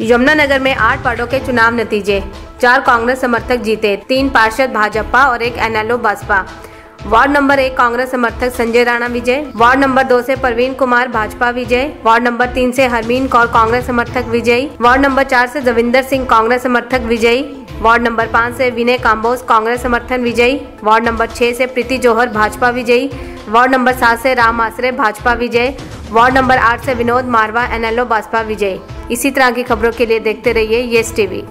यमुनानगर में आठ वार्डों के चुनाव नतीजे। चार कांग्रेस समर्थक जीते, तीन पार्षद भाजपा और एक एनएलओ बसपा। वार्ड नंबर एक कांग्रेस समर्थक संजय राणा विजय, वार्ड नंबर दो से प्रवीण कुमार भाजपा विजय, वार्ड नंबर तीन से हरमीन कौर कांग्रेस समर्थक विजयी, वार्ड नंबर चार से जविंदर सिंह कांग्रेस समर्थक विजयी, वार्ड नंबर पाँच से विनय काम्बोज कांग्रेस समर्थन विजयी, वार्ड नंबर छह से प्रीति जौहर भाजपा विजयी, वार्ड नंबर सात से राम आसरे भाजपा विजय, वार्ड नंबर आठ से विनोद मारवा एनएलओ भाजपा विजय। इसी तरह की खबरों के लिए देखते रहिए येस टीवी